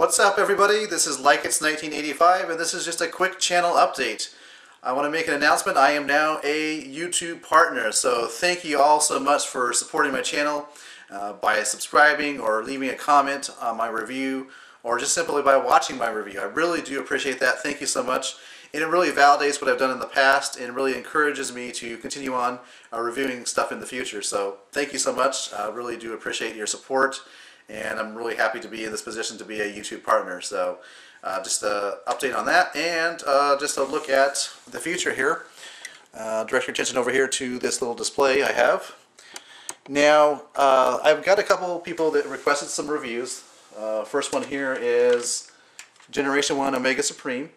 What's up everybody? This is Like It's 1985 and this is just a quick channel update. I want to make an announcement. I am now a YouTube partner so thank you all so much for supporting my channel uh, by subscribing or leaving a comment on my review or just simply by watching my review. I really do appreciate that. Thank you so much. And it really validates what I've done in the past and really encourages me to continue on uh, reviewing stuff in the future. So thank you so much. I really do appreciate your support and I'm really happy to be in this position to be a YouTube partner. So uh, just an update on that and uh, just a look at the future here. Uh, direct your attention over here to this little display I have. Now, uh, I've got a couple people that requested some reviews. Uh, first one here is Generation 1 Omega Supreme.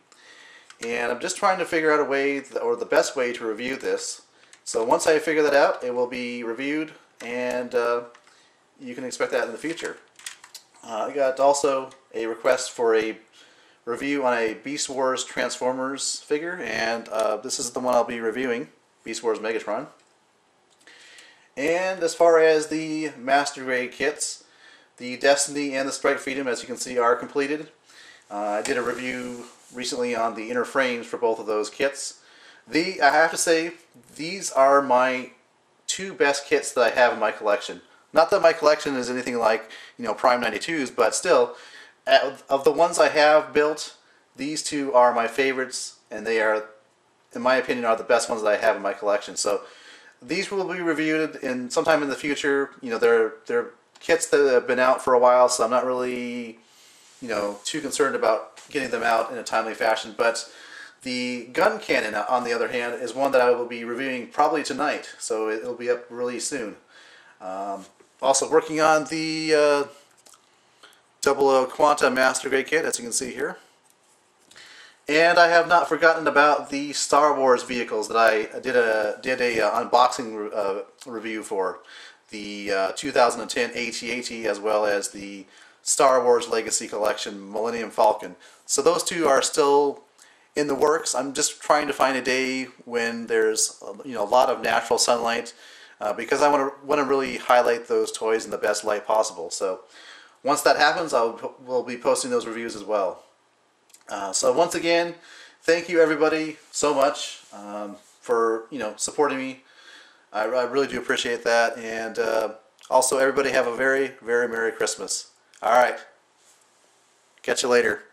And I'm just trying to figure out a way, or the best way to review this. So once I figure that out, it will be reviewed and uh, you can expect that in the future. Uh, I got also a request for a review on a Beast Wars Transformers figure, and uh, this is the one I'll be reviewing, Beast Wars Megatron. And as far as the Master Grade kits, the Destiny and the Strike Freedom, as you can see, are completed. Uh, I did a review recently on the inner frames for both of those kits. The I have to say, these are my two best kits that I have in my collection. Not that my collection is anything like, you know, Prime 92s, but still, of the ones I have built, these two are my favorites, and they are, in my opinion, are the best ones that I have in my collection. So these will be reviewed in sometime in the future. You know, they're they're kits that have been out for a while, so I'm not really, you know, too concerned about getting them out in a timely fashion. But the Guncannon, on the other hand, is one that I will be reviewing probably tonight, so it'll be up really soon. Um, also working on the uh, Double O Quanta Master Grade Kit, as you can see here. And I have not forgotten about the Star Wars vehicles that I did a did a uh, unboxing uh, review for. The uh, 2010 AT-AT as well as the Star Wars Legacy Collection Millennium Falcon. So those two are still in the works. I'm just trying to find a day when there's you know a lot of natural sunlight uh, because I want to want to really highlight those toys in the best light possible. So once that happens, I will be posting those reviews as well. Uh, so once again, thank you everybody so much um, for you know supporting me. I, I, really do appreciate that, and uh, also everybody have a very very Merry Christmas. All right, catch you later.